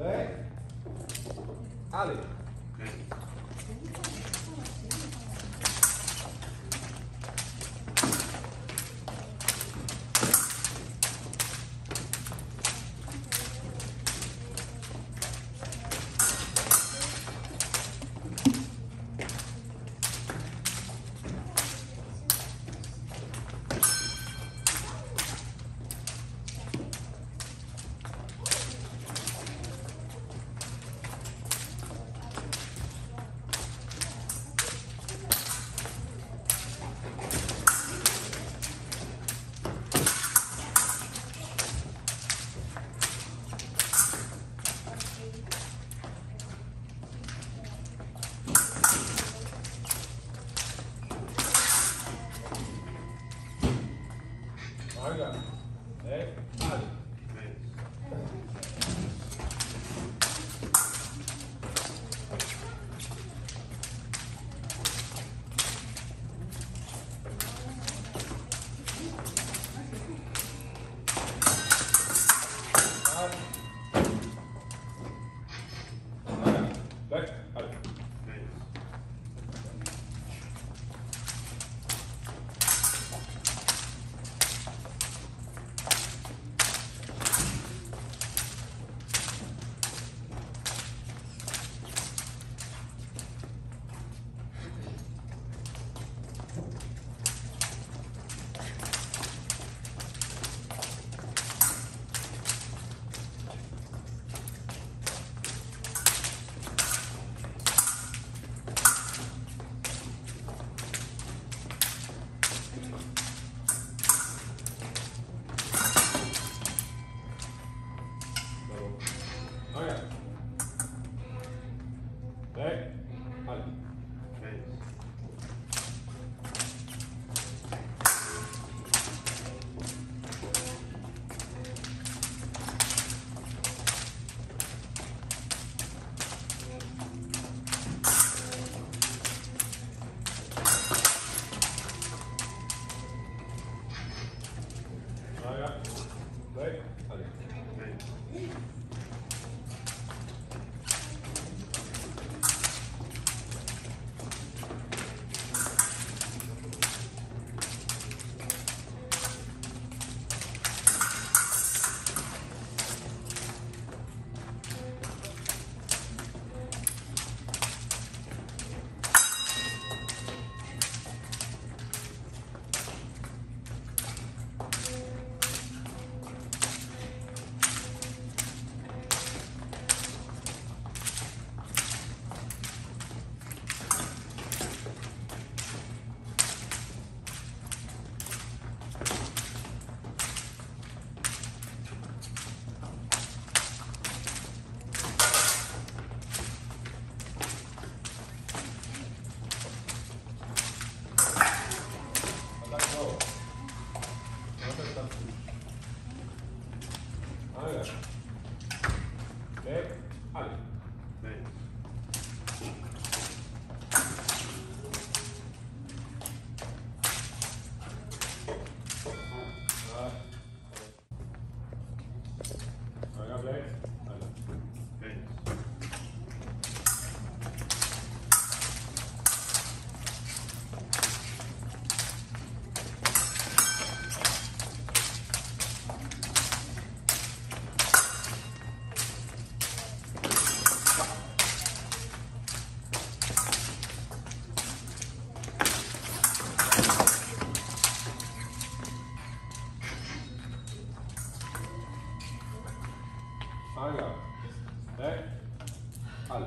Bem? É. Ali. Oh, yeah. Timeout. Nej. Halv.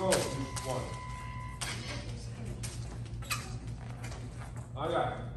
No, one. I got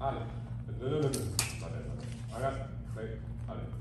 Ale. Vale, vale. Hagas. Vale.